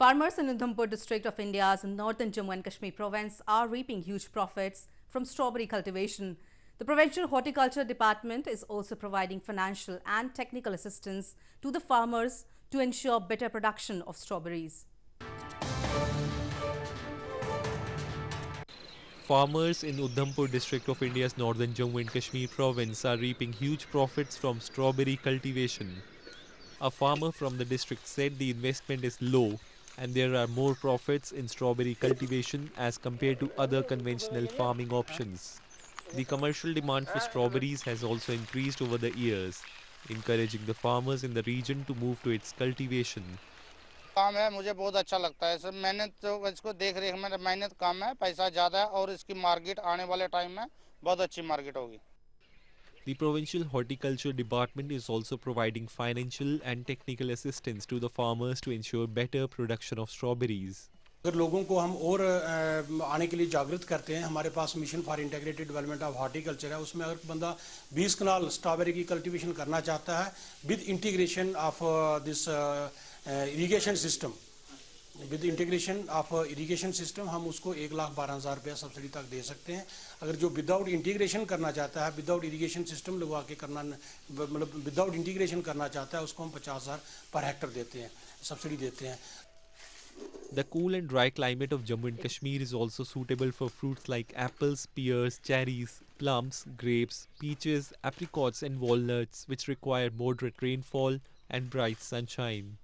Farmers in Udhampur district of India's northern Jammu and Kashmir province are reaping huge profits from strawberry cultivation. The Provincial Horticulture Department is also providing financial and technical assistance to the farmers to ensure better production of strawberries. Farmers in Udhampur district of India's northern Jammu and Kashmir province are reaping huge profits from strawberry cultivation. A farmer from the district said the investment is low and there are more profits in strawberry cultivation as compared to other conventional farming options. The commercial demand for strawberries has also increased over the years, encouraging the farmers in the region to move to its cultivation. काम है मुझे बहुत अच्छा लगता है sir मेहनत तो इसको देख रेख में मेहनत कम है पैसा ज़्यादा है और इसकी मार्केट आने वाले टाइम में बहुत अच्छी मार्केट होगी The Provincial Horticulture Department is also providing financial and technical assistance to the farmers to ensure better production of strawberries. अगर लोगों को हम और अ, आने के लिए जागृत करते हैं हमारे पास mission for integrated development of horticulture है उसमें अगर बंदा 20 कनाल स्ट्रॉबेरी की कल्टीवेशन करना चाहता है with integration of this irrigation system with integration of irrigation system हम उसको एक लाख बारह हज़ार रुपया सब्सिडी तक दे सकते हैं अगर जो विदाउट इंटीग्रेशन करना चाहता है विदाउट इरिगेशन सिस्टम लगवा के करना मतलब विदाउट इंटीग्रेशन करना चाहता है उसको हम पचास हज़ार पर हेक्टर देते हैं सब्सिडी देते हैं The cool and dry climate of Jammu and Kashmir is also suitable for fruits like apples, pears, cherries, plums, grapes, peaches, apricots and walnuts which require moderate rainfall and bright sunshine.